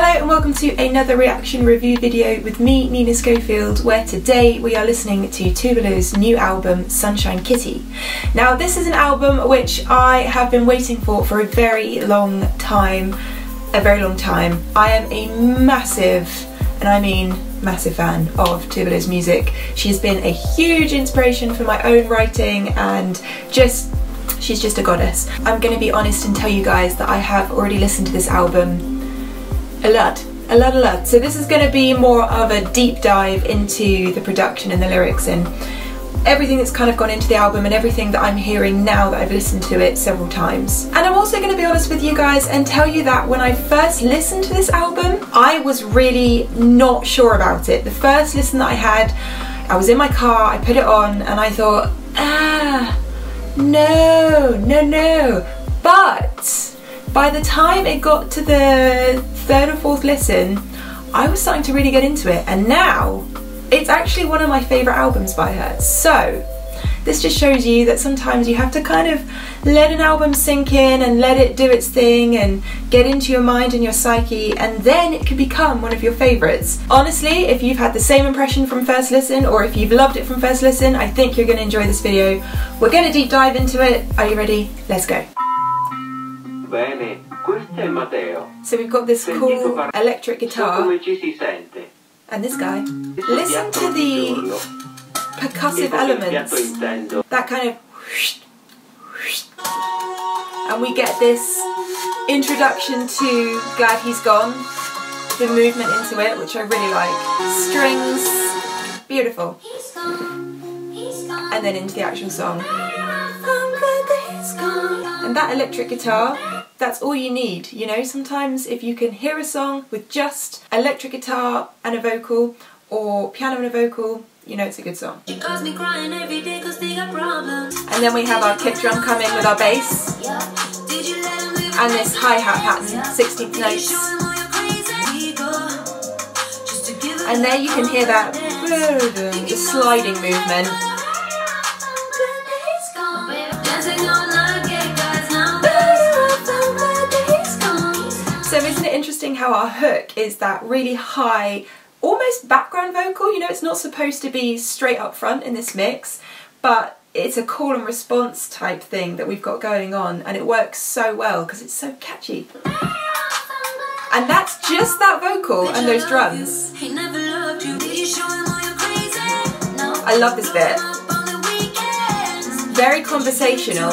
Hello and welcome to another reaction review video with me, Nina Schofield, where today we are listening to Tove Lo's new album, Sunshine Kitty. Now this is an album which I have been waiting for for a very long time, a very long time. I am a massive, and I mean massive fan of Tove Lo's music. She has been a huge inspiration for my own writing and just she's just a goddess. I'm going to be honest and tell you guys that I have already listened to this album a lot, a lot, a lot. So this is going to be more of a deep dive into the production and the lyrics and everything that's kind of gone into the album and everything that I'm hearing now that I've listened to it several times. And I'm also going to be honest with you guys and tell you that when I first listened to this album, I was really not sure about it. The first listen that I had, I was in my car, I put it on and I thought, ah, no, no, no. But by the time it got to the third or fourth listen, I was starting to really get into it and now it's actually one of my favourite albums by her. So this just shows you that sometimes you have to kind of let an album sink in and let it do its thing and get into your mind and your psyche and then it can become one of your favourites. Honestly, if you've had the same impression from first listen or if you've loved it from first listen, I think you're going to enjoy this video. We're going to deep dive into it. Are you ready? Let's go. Bene. So we've got this cool electric guitar come ci si sente? and this guy. Listen to the percussive Che cosa piatto elements. That kind of and we get this introduction to Glad He's Gone, the movement into it, which I really like. Strings, beautiful. And then into the actual song. And that electric guitar, that's all you need, you know? Sometimes if you can hear a song with just electric guitar and a vocal, or piano and a vocal, you know it's a good song. And then we have our kick drum coming with our bass, and this hi-hat pattern, 16th notes. And there you can hear that, the sliding movement. Interesting how our hook is that really high, almost background vocal? You know, it's not supposed to be straight up front in this mix, but it's a call and response type thing that we've got going on and it works so well because it's so catchy. And that's just that vocal and those drums. I love this bit. Very conversational.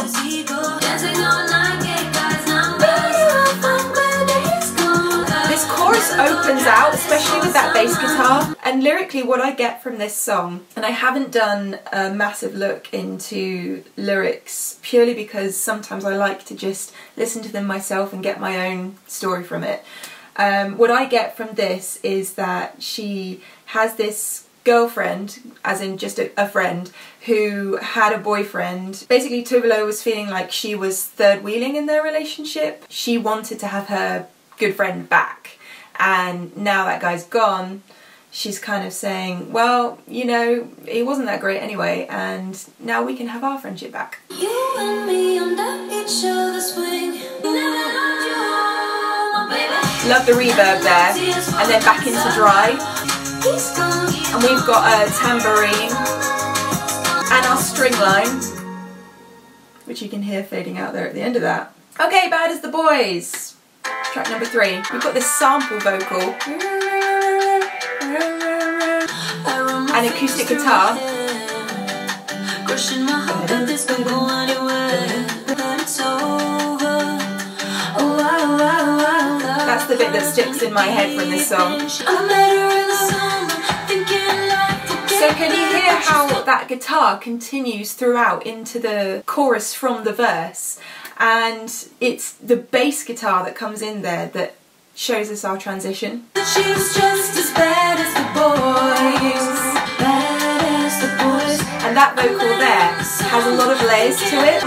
Chorus opens out, especially with that bass guitar. And lyrically, what I get from this song, and I haven't done a massive look into lyrics purely because sometimes I like to just listen to them myself and get my own story from it. Um, what I get from this is that she has this girlfriend, as in just a, a, friend, who had a boyfriend. Basically, Tove Lo was feeling like she was third wheeling in their relationship. She wanted to have her good friend back, and now that guy's gone, she's kind of saying, well, you know, he wasn't that great anyway, and now we can have our friendship back. Love the reverb there, and then back into dry. And we've got a tambourine and our string line, which you can hear fading out there at the end of that. Okay, bad as the boys. Track number three. We've got this sample vocal and acoustic guitar. That's the bit that sticks in my head from this song. So can you hear how that guitar continues throughout into the chorus from the verse? And it's the bass guitar that comes in there that shows us our transition. And that vocal there has a lot of layers to it.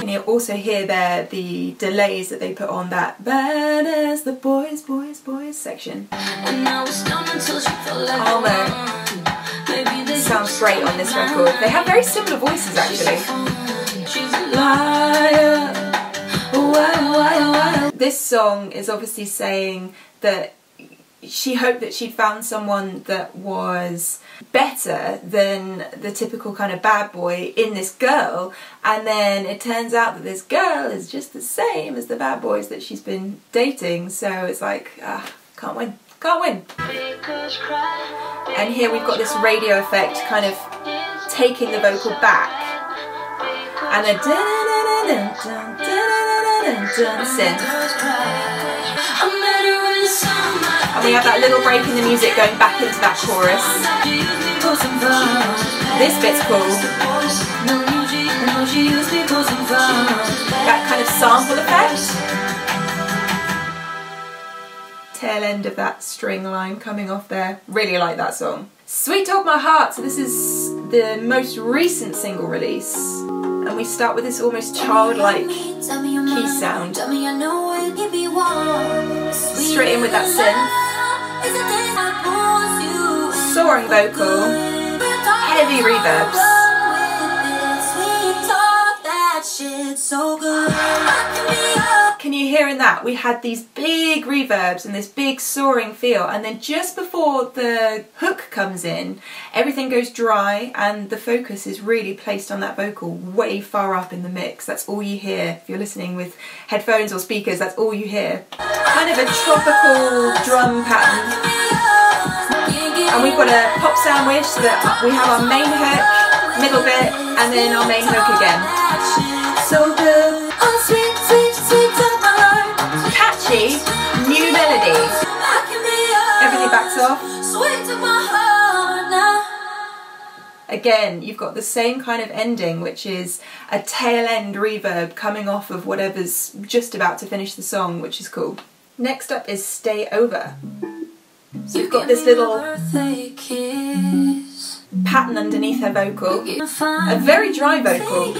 And you also hear there the delays that they put on that bad as the boys, boys, boys section. ALMA oh, sounds great on this record. They have very similar voices actually. This song is obviously saying that she hoped that she'd found someone that was better than the typical kind of bad boy in this girl, and then it turns out that this girl is just the same as the bad boys that she's been dating, so it's like, ah, can't win, can't win. And here we've got this radio effect kind of taking the vocal back, and then synth. And we have that little break in the music going back into that chorus. This bit's cool. That kind of sample effect. Tail end of that string line coming off there. Really like that song. Sweet Talk My Heart. So this is the most recent single release. And we start with this almost childlike key sound. Straight in with that synth. Soaring vocal. Heavy reverbs. Can you hear in that? We had these big reverbs and this big soaring feel, and then just before the hook comes in, everything goes dry and the focus is really placed on that vocal way far up in the mix. That's all you hear. If you're listening with headphones or speakers, that's all you hear. Kind of a tropical drum pattern. And we've got a pop sandwich so that we have our main hook, middle bit, and then our main hook again. So good. New melody. Everything backs off. Again, you've got the same kind of ending, which is a tail end reverb coming off of whatever's just about to finish the song, which is cool. Next up is Stay Over. So you've got this little pattern underneath her vocal, a very dry vocal.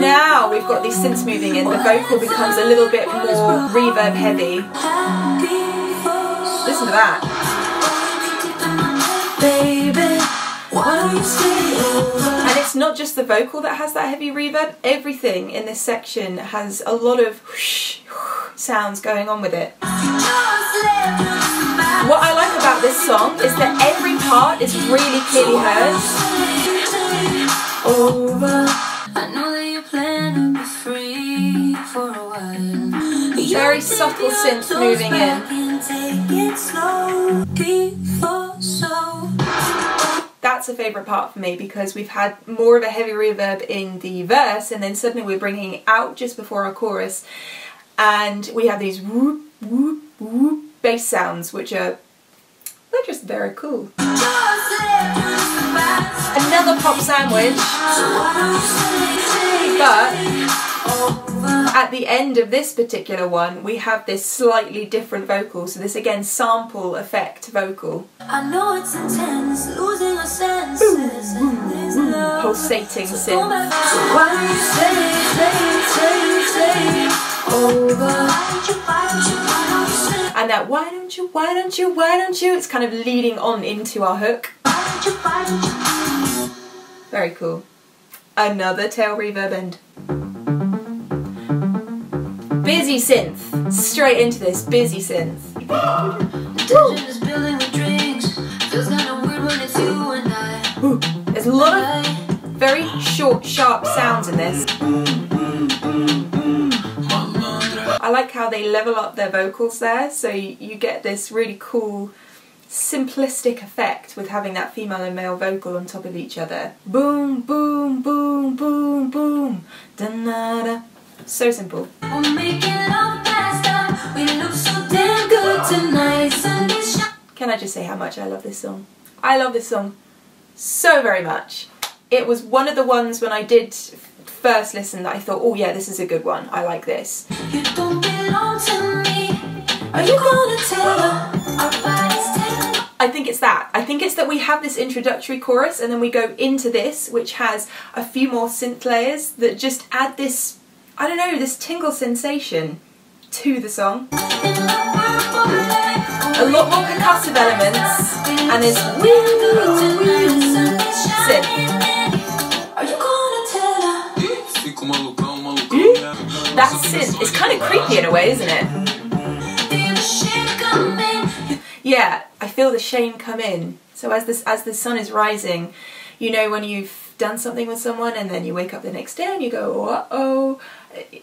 Now we've got these synths moving in, the vocal becomes a little bit more reverb heavy. Listen to that. And it's not just the vocal that has that heavy reverb, everything in this section has a lot of whoosh, whoosh sounds going on with it. What I like about this song is that every part is really clearly hers. Over. I know that you plan to be free for a while. Very subtle synth moving in. That's a favourite part for me because we've had more of a heavy reverb in the verse and then suddenly we're bringing it out just before our chorus and we have these whoop whoop whoop bass sounds which are they're just very cool. Another pop sandwich but at the end of this particular one, we have this slightly different vocal. So this again, sample effect vocal. I know it's intense, losing our senses, pulsating synth. And that why don't you, why don't you, why don't you? It's kind of leading on into our hook. Very cool. Another tail reverb end. Busy synth. Straight into this busy synth. There's a lot of very short, sharp sounds in this. I like how they level up their vocals there, so you get this really cool simplistic effect with having that female and male vocal on top of each other. Boom, boom, boom, boom, boom. Da-na-da. So simple. Can I just say how much I love this song? I love this song so very much. It was one of the ones when I did first listen that I thought, oh yeah, this is a good one. I like this. You don't belong to me. Are you gonna tell? I think it's that. I think it's that we have this introductory chorus and then we go into this, which has a few more synth layers that just add this, I don't know, this tingle sensation to the song. A lot more percussive elements and this synth. That synth is kind of creepy in a way, isn't it? Yeah, I feel the shame come in. So as this as the sun is rising, you know when you've done something with someone and then you wake up the next day and you go, uh oh,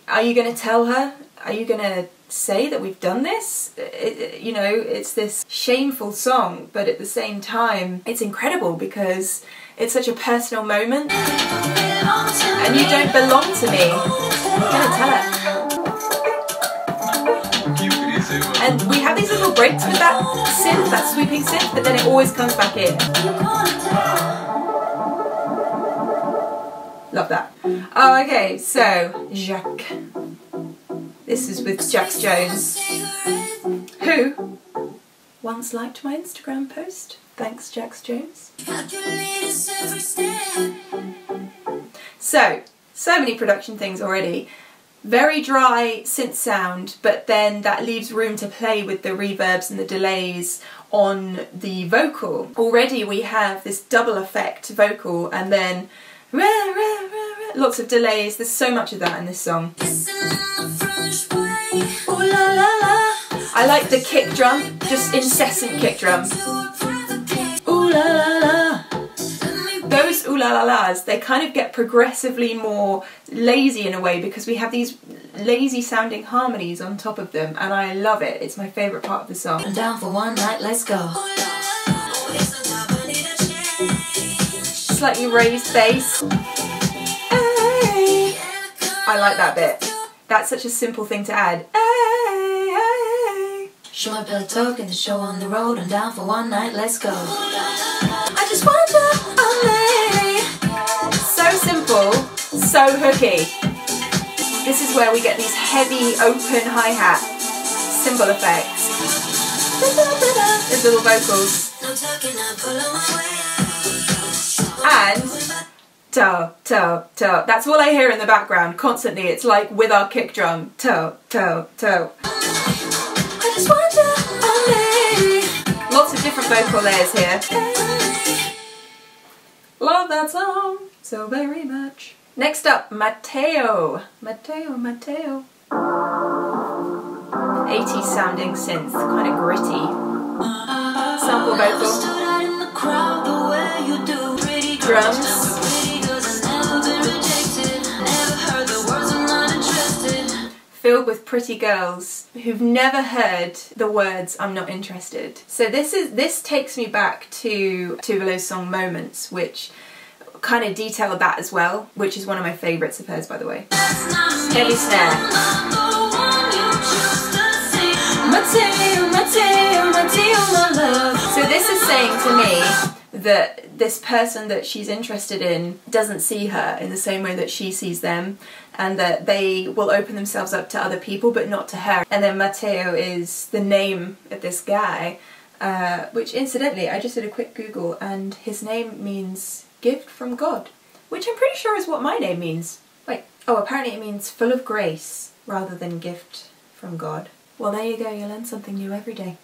are you going to tell her? Are you going to say that we've done this? It, you know, it's this shameful song, but at the same time, it's incredible because it's such a personal moment. And you don't belong to me. I'm to tell her. And we have these little breaks with that synth, that sweeping synth, but then it always comes back in. Love that. Oh, okay, so Jacques. This is with Jax Jones, who once liked my Instagram post. Thanks, Jax Jones. So, so many production things already. Very dry synth sound, but then that leaves room to play with the reverbs and the delays on the vocal. Already we have this double effect vocal and then rah, rah, rah, lots of delays. There's so much of that in this song. I like the kick drum, just incessant kick drum. La la. Those ooh la la las, they kind of get progressively more lazy in a way because we have these lazy sounding harmonies on top of them and I love it. It's my favourite part of the song. I'm down for one night, let's go. Slightly raised bass. Ay. I like that bit. That's such a simple thing to add. Ay, Show my belly talk in the show on the road. I'm down for one night, let's go. I just on me. So simple, so hooky. This is where we get these heavy open hi-hat cymbal effects. There's little vocals. No talking, I pull my way. And toe, toe, toe. That's all I hear in the background constantly. It's like with our kick drum. Toe, toe, toe. Of different vocal layers here. Love that song so very much. Next up, Mateo. Mateo, Mateo. 80s sounding synth, kind of gritty. Sample vocal. Stood filled with pretty girls who've never heard the words I'm not interested. So this is this takes me back to Tove Lo's song Moments, which kind of detailed that as well, which is one of my favourites of hers by the way. Heavy snare. So this is saying to me that this person that she's interested in doesn't see her in the same way that she sees them and that they will open themselves up to other people but not to her. And then Mateo is the name of this guy, uh, which incidentally I just did a quick Google and his name means gift from God, which I'm pretty sure is what my name means. Wait, oh apparently it means full of grace rather than gift from God. Well, there you go, you learn something new every day.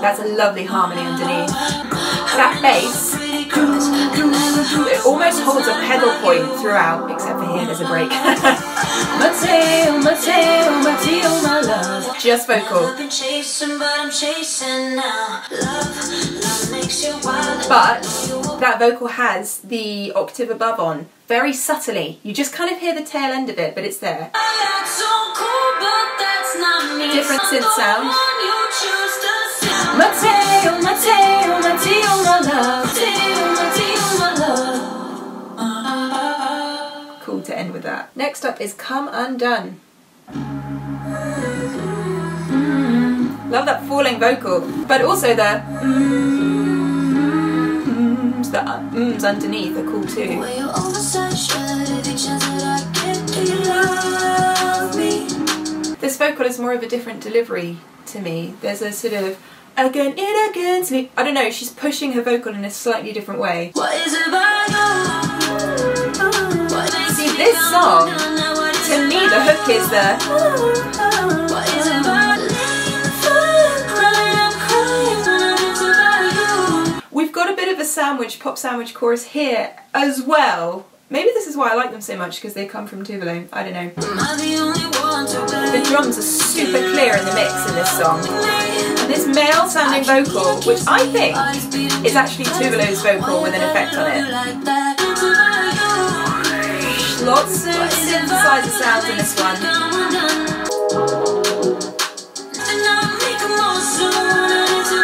That's a lovely harmony underneath. That bass, it almost holds a pedal point throughout, except for here, there's a break. Mateo, Mateo, Mateo, my love. Just vocal. I've been chasing, but I'm chasing now. Love, love makes you wild. But that vocal has the octave above on, very subtly. You just kind of hear the tail end of it, but it's there. I act so cool, but that's not me. Different synth sound. Mateo, Mateo. Cool to end with that. Next up is Come Undone. Mm. Love that falling vocal, but also the mm, the ums underneath are cool too. When you oversized shirt, every chance that I get, do you love me? This vocal is more of a different delivery to me. There's a sort of again, it again. I don't know, she's pushing her vocal in a slightly different way. See, this song, to me, the hook is the... We've got a bit of a sandwich, pop sandwich chorus here as well. Maybe this is why I like them so much because they come from Tove Lo. I don't know. The only one to The drums are super clear in the mix in this song. And this male sounding vocal, which I think is actually Tove Lo's vocal with an effect on it. Lots of synthesizer sounds in this one.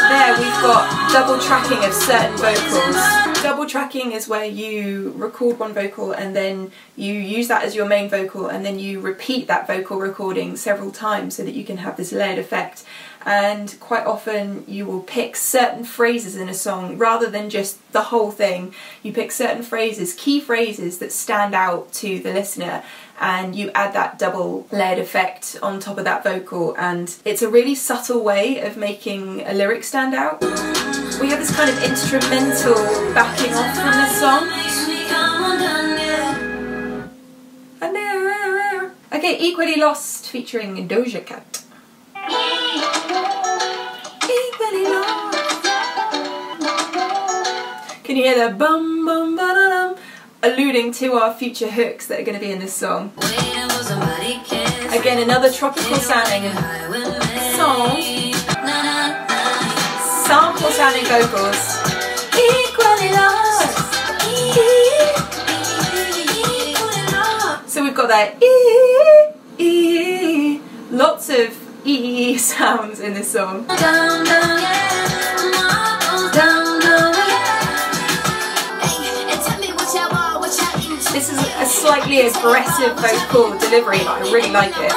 There we've got double tracking of certain vocals. Double tracking is where you record one vocal and then you use that as your main vocal and then you repeat that vocal recording several times so that you can have this layered effect. And quite often you will pick certain phrases in a song rather than just the whole thing. You pick certain phrases, key phrases that stand out to the listener and you add that double layered effect on top of that vocal and it's a really subtle way of making a lyric stand out. We have this kind of instrumental backing off from this song. Okay, Equally Lost featuring Doja Cat. Can you hear the bum bum ba da dum? Alluding to our future hooks that are going to be in this song. Again, another tropical sounding song. Sample sounding vocals. So we've got that e, e, lots of e sounds in this song. This is a slightly aggressive vocal delivery, but I really like it.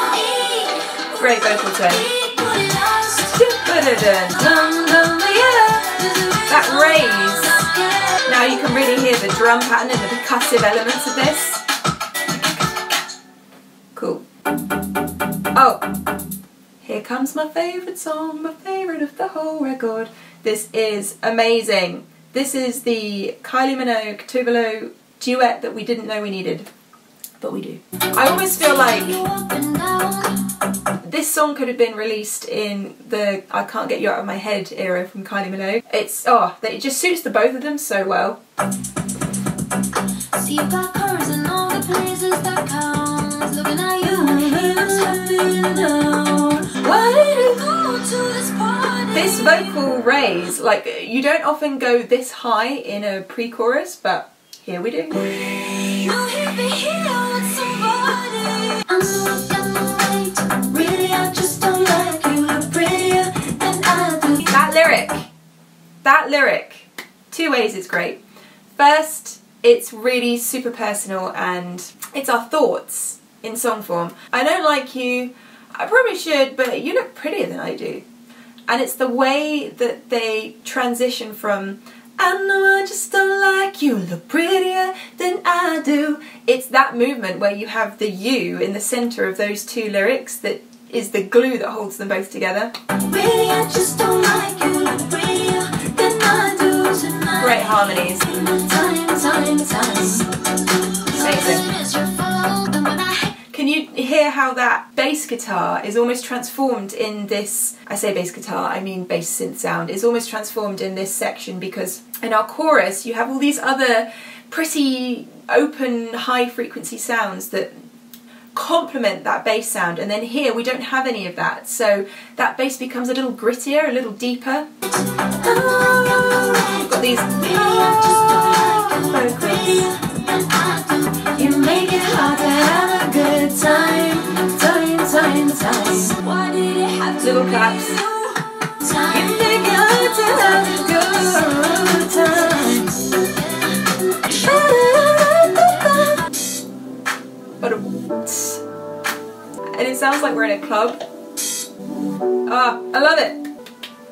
Great vocal tone. That raise. Now you can really hear the drum pattern and the percussive elements of this. Cool. Oh, here comes my favourite song, my favourite of the whole record. This is amazing. This is the Kylie Minogue Tove Lo duet that we didn't know we needed, but we do. I always feel like this song could have been released in the I Can't Get You Out of My Head era from Kylie Minogue. It's, oh, it just suits the both of them so well. See you got cars in all the places that count. Looking at you, he was happy now. Why did he go to this party? This vocal raise, like, you don't often go this high in a pre-chorus, but here we do. You he'd be here with somebody. I know I got no right. Really, I just don't like you. Look prettier than I do. That lyric, that lyric, two ways it's great. First, it's really super personal and it's our thoughts in song form. I don't like you, I probably should, but you look prettier than I do. And it's the way that they transition from I know I just don't like you, look prettier than I do. It's that movement where you have the you in the centre of those two lyrics that is the glue that holds them both together. Really, bass guitar is almost transformed in this? I say bass guitar, I mean bass synth sound, is almost transformed in this section because in our chorus you have all these other pretty open high frequency sounds that complement that bass sound and then here we don't have any of that so that bass becomes a little grittier a little deeper we've got these You make it have a good. Time, time, time. Why did it have to Little be claps. you? You Time. hard to have a good time. But and it sounds like we're in a club. Ah, I love it.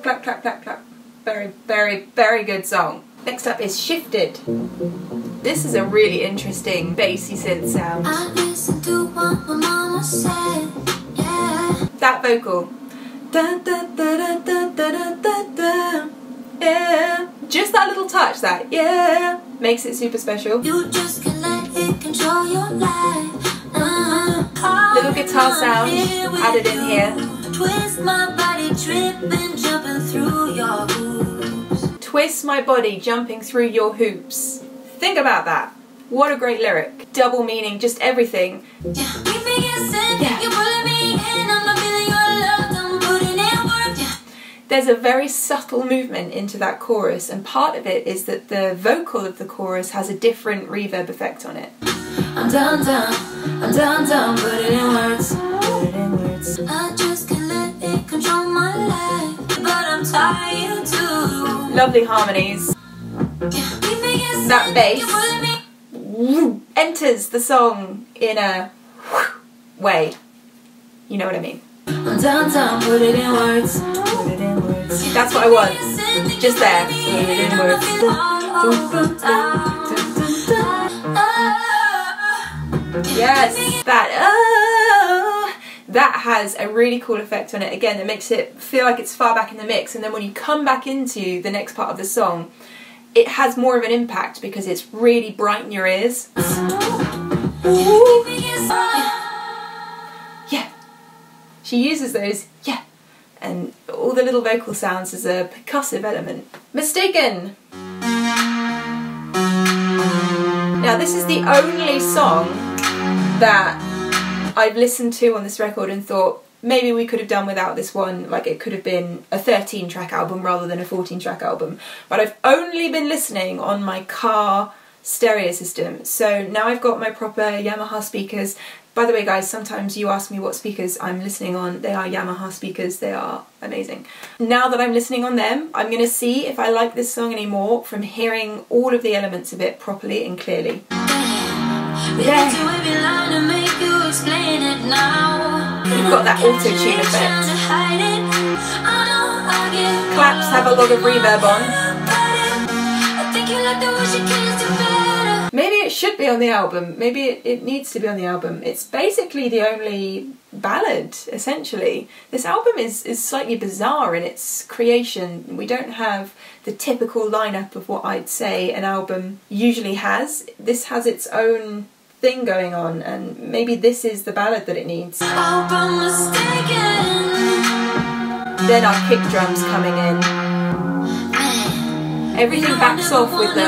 Clap, clap, clap, clap. Very, very, very good song. Next up is Shifted. This is a really interesting bassy synth sound that vocal. Da, da, da, yeah. Just that little touch, that yeah, makes it super special. You just can let it control your life. Uh -huh. Little guitar sound added in here. Twist my body, tripping, jumping through your hoops. Twist my body, jumping through your hoops. Think about that. What a great lyric. Double meaning, just everything. Yeah. There's a very subtle movement into that chorus, and part of it is that the vocal of the chorus has a different reverb effect on it. I'm down, down, I'm down, down, put it in words. Put it in words. I just can't let it control my life, but I'm tired too. Lovely harmonies. Keep me guessing, That bass. you're pulling me Woo, enters the song in a way. You know what I mean? I'm down, down, put it in words. That's what I want. Just there. Yes, that oh, that has a really cool effect on it. Again, it makes it feel like it's far back in the mix, and then when you come back into the next part of the song, it has more of an impact because it's really bright in your ears. Yeah, she uses those. Yeah, and all the little vocal sounds as a percussive element. Mistaken. Now, this is the only song that I've listened to on this record and thought maybe we could have done without this one. Like it could have been a 13 track album rather than a 14 track album. But I've only been listening on my car stereo system. So now I've got my proper Yamaha speakers. By the way, guys, sometimes you ask me what speakers I'm listening on. They are Yamaha speakers, they are amazing. Now that I'm listening on them, I'm going to see if I like this song anymore from hearing all of the elements of it properly and clearly. Yeah. To every line to make you explain it now. You've got that auto tune effect. Claps have a lot of reverb on. Should be on the album. Maybe it, it needs to be on the album. It's basically the only ballad, essentially. This album is, is slightly bizarre in its creation. We don't have the typical lineup of what I'd say an album usually has. This has its own thing going on, and maybe this is the ballad that it needs. Then our kick drums coming in. Everything backs off with the.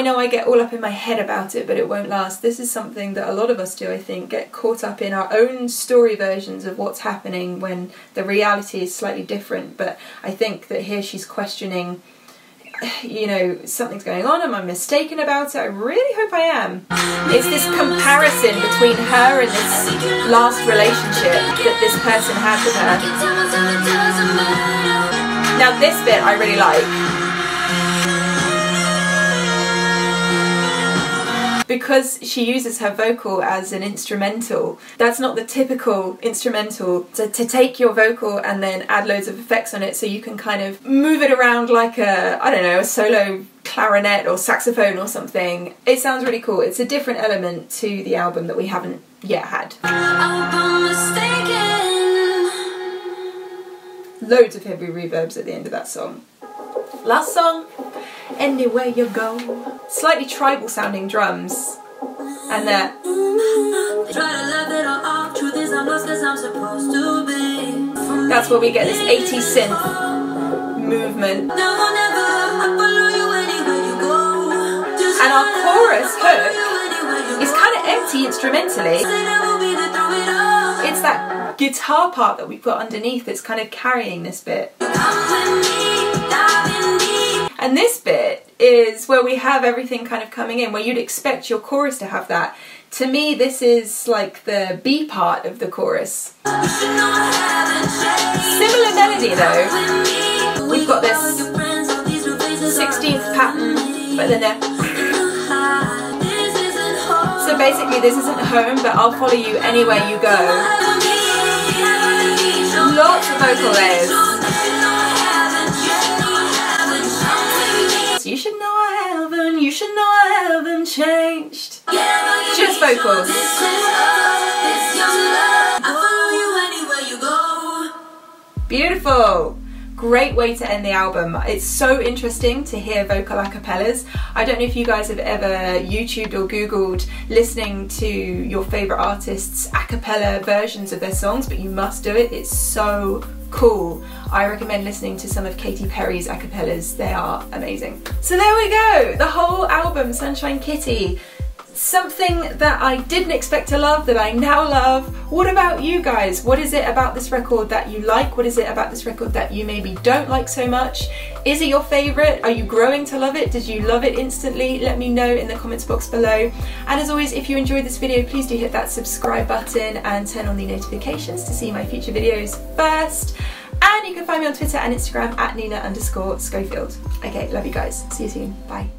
I know I get all up in my head about it, but it won't last. This is something that a lot of us do, I think, get caught up in our own story versions of what's happening when the reality is slightly different. But I think that here she's questioning, you know, something's going on. Am I mistaken about it? I really hope I am. It's this comparison between her and this last relationship that this person had with her. Now, this bit I really like. Because she uses her vocal as an instrumental, that's not the typical instrumental to, to take your vocal and then add loads of effects on it so you can kind of move it around like a, I don't know, a solo clarinet or saxophone or something. It sounds really cool. It's a different element to the album that we haven't yet had. I hope I'm mistaken. loads of heavy reverbs at the end of that song. Last song, Anywhere You Go. Slightly tribal sounding drums. And that Try to laugh it all off. Truth is, I'm lost 'cause I'm supposed to be. From that's where we get this 80s synth movement. now never, I follow you anywhere you go. And our chorus hook you anywhere you It's go. kind of empty instrumentally. Say that we'll be there through it all. It's that guitar part that we've got underneath that's kind of carrying this bit. And this bit is where we have everything kind of coming in, where you'd expect your chorus to have that. To me, this is like the B part of the chorus. Similar melody though. We've got this call your friends, all these new faces are 16th pattern, but then there. So basically, this isn't home, but I'll follow you anywhere you go. Lots of vocal layers. I haven't changed. Just vocals. Beautiful. great way to end the album. It's so interesting to hear vocal acapellas. I don't know if you guys have ever YouTubed or Googled listening to your favourite artists' acapella versions of their songs, but you must do it. It's so cool. I recommend listening to some of Katy Perry's acapellas. They are amazing. So there we go, the whole album, Sunshine Kitty something that I didn't expect to love that I now love. What about you guys? What is it about this record that you like? What is it about this record that you maybe don't like so much? Is it your favourite? Are you growing to love it? Did you love it instantly? Let me know in the comments box below. And as always, if you enjoyed this video, please do hit that subscribe button and turn on the notifications to see my future videos first. And you can find me on Twitter and Instagram at Nina underscore Schofield. Okay, love you guys. See you soon. Bye.